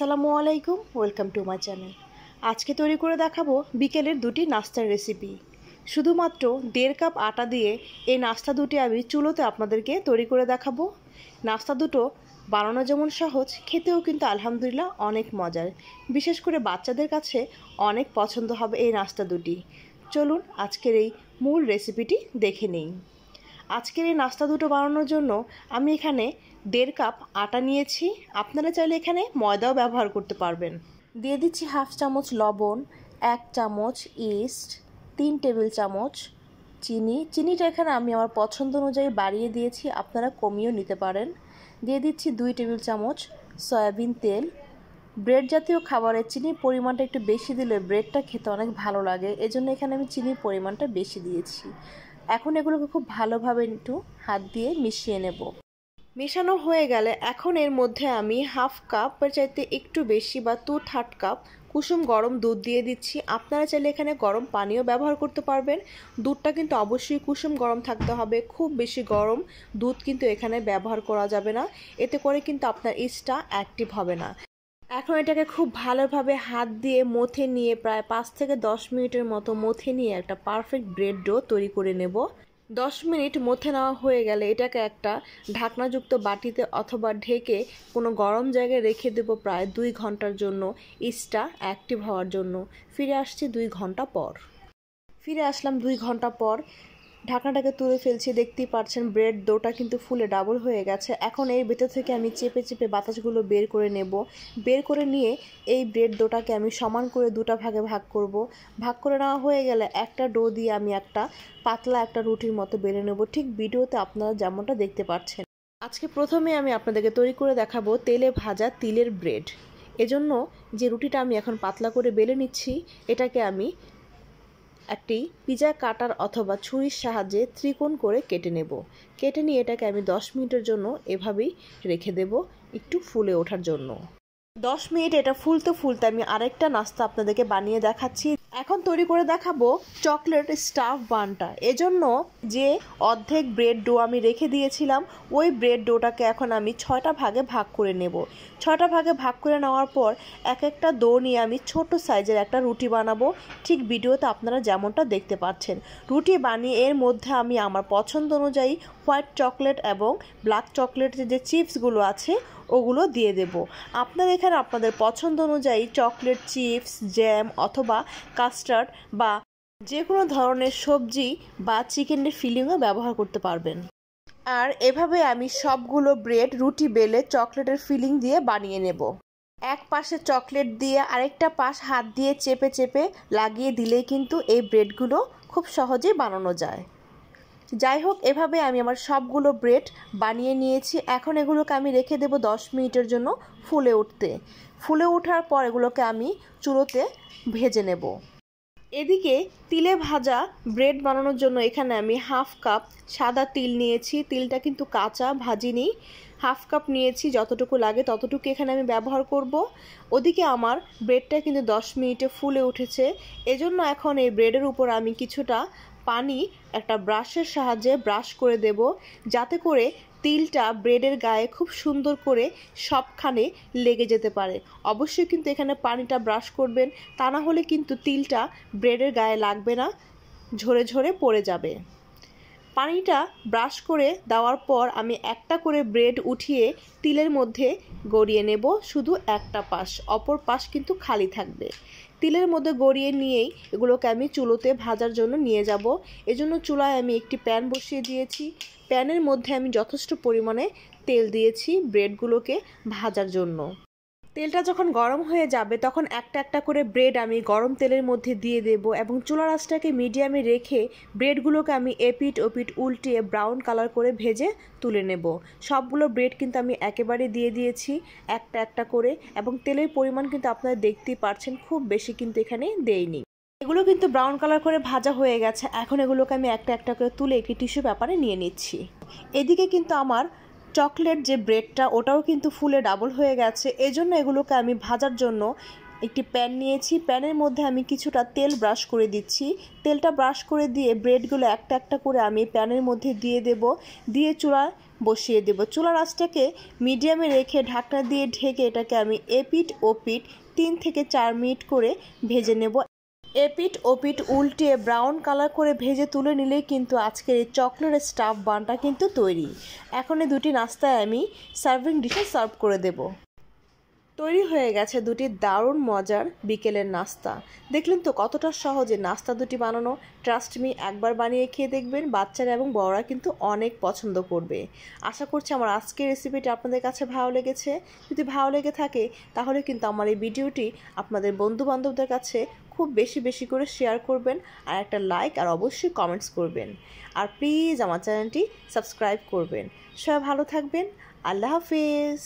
আসসালামু আলাইকুম, welcome to my channel. আজকে তৈরি করে দেখাবো বিকেলের দুটি নাস্তার রেসিপি। শুধুমাত্র দেড় কাপ আটা দিয়ে এই নাস্তা দুটি আমি চুলোতে আপনাদেরকে তৈরি করে দেখাবো। নাস্তা দুটো বানানো যেমন সহজ, খেতেও কিন্তু আলহামদুলিল্লাহ অনেক মজার। বিশেষ করে বাচ্চাদের কাছে অনেক পছন্দ হবে এই নাস্তা দুটি। চলুন আজকের এই মূল রেসিপিটি দেখে নিই। আজকের এই নাস্তা দুটো বানানোর জন্য আমি এখানে দেড় কাপ আটা নিয়েছি। আপনারা চাইলে এখানে ময়দাও ব্যবহার করতে পারবেন। দিয়ে দিচ্ছি হাফ চামচ লবণ, এক চামচ ইস্ট, তিন টেবিল চামচ চিনি। চিনিটা এখানে আমি আমার পছন্দ অনুযায়ী বাড়িয়ে দিয়েছি, আপনারা কমিয়েও নিতে পারেন। দিয়ে দিচ্ছি দুই টেবিল চামচ সয়াবিন তেল। ব্রেড জাতীয় খাবারের চিনির পরিমাণটা একটু বেশি দিলে ব্রেডটা খেতে অনেক ভালো লাগে, এজন্য এখানে আমি চিনির পরিমাণটা বেশি দিয়েছি। এখন এগুলোকে খুব ভালোভাবে একটু হাত দিয়ে মিশিয়ে নেব। মেশানো হয়ে গেলে এখন এর মধ্যে আমি হাফ কাপের চাইতে একটু বেশি বা টু থার্ড কাপ কুসুম গরম দুধ দিয়ে দিচ্ছি। আপনারা চাইলে এখানে গরম পানিও ব্যবহার করতে পারবেন। দুধটা কিন্তু অবশ্যই কুসুম গরম থাকতে হবে। খুব বেশি গরম দুধ কিন্তু এখানে ব্যবহার করা যাবে না। এতে করে কিন্তু আপনার ইস্টটা অ্যাক্টিভ হবে না। এখন এটাকে খুব ভালোভাবে হাত দিয়ে মথে নিয়ে প্রায় পাঁচ থেকে দশ মিনিটের মতো মথে নিয়ে একটা পারফেক্ট ব্রেড ডো তৈরি করে নেব। দশ মিনিট মথে নেওয়া হয়ে গেলে এটাকে একটা ঢাকনাযুক্ত বাটিতে অথবা ঢেকে কোনো গরম জায়গায় রেখে দেবো প্রায় দুই ঘণ্টার জন্য। ইস্টটা অ্যাক্টিভ হওয়ার জন্য। ফিরে আসছি দুই ঘণ্টা পর। ফিরে আসলাম দুই ঘণ্টা পর। ঢাকনাটাকে তুলে ফেলছি, দেখতেই পাচ্ছেন ব্রেড ডোটা কিন্তু ফুলে ডাবল হয়ে গেছে। এখন এই ভেতর থেকে আমি চেপে চেপে বাতাসগুলো বের করে নেব। বের করে নিয়ে এই ব্রেড ডোটাকে আমি সমান করে দুটা ভাগে ভাগ করব। ভাগ করে নেওয়া হয়ে গেলে একটা ডো দিয়ে আমি একটা পাতলা একটা রুটির মতো বেলে নেব। ঠিক ভিডিওতে আপনারা যেমনটা দেখতে পাচ্ছেন। আজকে প্রথমে আমি আপনাদেরকে তৈরি করে দেখাবো তেলে ভাজা তিলের ব্রেড। এজন্য যে রুটিটা আমি এখন পাতলা করে বেলে নিচ্ছি, এটাকে আমি একটি পিজা কাটার অথবা ছুরির সাহায্যে ত্রিকোণ করে কেটে নেব। কেটে নিয়ে এটাকে আমি দশ মিনিটের জন্য এভাবেই রেখে দেব একটু ফুলে ওঠার জন্য। দশ মিনিট এটা ফুলতে ফুলতে আমি আরেকটা নাস্তা আপনাদেরকে বানিয়ে দেখাচ্ছি। এখন তৈরি করে দেখাবো চকলেট স্টাফ বানটা। এজন্য যে অর্ধেক ব্রেড ডো আমি রেখে দিয়েছিলাম, ওই ব্রেড ডোটাকে এখন আমি ছয়টা ভাগে ভাগ করে নেব। ছয়টা ভাগে ভাগ করে নেওয়ার পর এক একটা দো নিয়ে আমি ছোট সাইজের একটা রুটি বানাবো। ঠিক ভিডিওতে আপনারা যেমনটা দেখতে পাচ্ছেন। রুটি বানিয়ে এর মধ্যে আমি আমার পছন্দ অনুযায়ী হোয়াইট চকলেট এবং ব্ল্যাক চকলেটের যে চিপসগুলো আছে ওগুলো দিয়ে দেব। আপনারা এখানে আপনাদের পছন্দ অনুযায়ী চকলেট চিপস জ্যাম অথবা কাস্টার্ড বা যে কোনো ধরনের সবজি বা চিকেনের ফিলিংও ব্যবহার করতে পারবেন। আর এভাবে আমি সবগুলো ব্রেড রুটি বেলে চকলেটের ফিলিং দিয়ে বানিয়ে নেব। এক পাশে চকলেট দিয়ে আরেকটা পাশ হাত দিয়ে চেপে চেপে লাগিয়ে দিলেই কিন্তু এই ব্রেডগুলো খুব সহজেই বানানো যায়। যাই হোক, এভাবে আমি আমার সবগুলো ব্রেড বানিয়ে নিয়েছি। এখন এগুলোকে আমি রেখে দেবো দশ মিনিটের জন্য ফুলে উঠতে। ফুলে ওঠার পর এগুলোকে আমি চুলোতে ভেজে নেব। এদিকে তিলে ভাজা ব্রেড বানানোর জন্য এখানে আমি হাফ কাপ সাদা তিল নিয়েছি। তিলটা কিন্তু কাঁচা, ভাজিনি। হাফ কাপ নিয়েছি, যতটুকু লাগে ততটুকু এখানে আমি ব্যবহার করব। ওদিকে আমার ব্রেডটা কিন্তু দশ মিনিটে ফুলে উঠেছে। এজন্য এখন এই ব্রেডের উপর আমি কিছুটা পানি একটা ব্রাশের সাহায্যে ব্রাশ করে দেব, যাতে করে তিলটা ব্রেডের গায়ে খুব সুন্দর করে সবখানে লেগে যেতে পারে। অবশ্যই কিন্তু এখানে পানিটা ব্রাশ করবেন, তা না হলে কিন্তু তিলটা ব্রেডের গায়ে লাগবে না, ঝরে ঝরে পড়ে যাবে। পানিটা ব্রাশ করে দেওয়ার পর আমি একটা করে ব্রেড উঠিয়ে তিলের মধ্যে গড়িয়ে নেব, শুধু একটা পাশ, অপর পাশ কিন্তু খালি থাকবে। তিলের মধ্যে গড়িয়ে নিয়েই এগুলোকে আমি চুলোতে ভাজার জন্য নিয়ে যাব। এজন্য চুলায় আমি একটি প্যান বসিয়ে দিয়েছি। প্যানের মধ্যে আমি যথেষ্ট পরিমাণে তেল দিয়েছি ব্রেডগুলোকে ভাজার জন্য। তেলটা যখন গরম হয়ে যাবে, তখন একটা একটা করে ব্রেড আমি গরম তেলের মধ্যে দিয়ে দেব এবং চুলা রাসটাকে মিডিয়ামে রেখে ব্রেডগুলোকে আমি এপিট ওপিট উল্টিয়ে ব্রাউন কালার করে ভেজে তুলে নেব। সবগুলো ব্রেড কিন্তু আমি একেবারে দিয়ে দিয়েছি, একটা একটা করে এবং তেলের পরিমাণ কিন্তু আপনারা দেখতেই পারছেন, খুব বেশি কিন্তু এখানে দেইনি। এগুলো কিন্তু ব্রাউন কালার করে ভাজা হয়ে গেছে, এখন এগুলোকে আমি একটা একটা করে তুলে একটি টিস্যু পেপারে নিয়ে নিচ্ছি। এদিকে কিন্তু আমার চকলেট যে ব্রেডটা, ওটাও কিন্তু ফুলে ডাবল হয়ে গেছে। এজন্য এগুলোকে আমি ভাজার জন্য একটি প্যান নিয়েছি। প্যানের মধ্যে আমি কিছুটা তেল ব্রাশ করে দিচ্ছি। তেলটা ব্রাশ করে দিয়ে ব্রেডগুলো একটা একটা করে আমি প্যানের মধ্যে দিয়ে দেব। দিয়ে চূড়ায় বসিয়ে দেব। চুলার আঁচটাকে মিডিয়ামে রেখে ঢাকনা দিয়ে ঢেকে এটাকে আমি এপিট ওপিট তিন থেকে চার মিনিট করে ভেজে নেব। এপিট ওপিট উল্টিয়ে ব্রাউন কালার করে ভেজে তুলে নিলেই কিন্তু আজকের এই চকলেটের স্টাফ বানটা কিন্তু তৈরি। এখন এই দুটি নাস্তায় আমি সার্ভিং ডিশে সার্ভ করে দেবো। তৈরি হয়ে গেছে দুটি দারুণ মজার বিকেলের নাস্তা। দেখলেন তো কতটা সহজে নাস্তা দুটি বানানো। ট্রাস্ট মি একবার বানিয়ে খেয়ে দেখবেন, বাচ্চারা এবং বড়রা কিন্তু অনেক পছন্দ করবে। আশা করছি আমার আজকের রেসিপিটি আপনাদের কাছে ভালো লেগেছে। যদি ভালো লেগে থাকে, তাহলে কিন্তু আমার এই ভিডিওটি আপনাদের বন্ধু বান্ধবদের কাছে খুব বেশি বেশি করে শেয়ার করবেন আর একটা লাইক আর অবশ্যই কমেন্টস করবেন। আর প্লিজ আমার চ্যানেলটি সাবস্ক্রাইব করবেন। সবাই ভালো থাকবেন। আল্লাহ হাফিজ।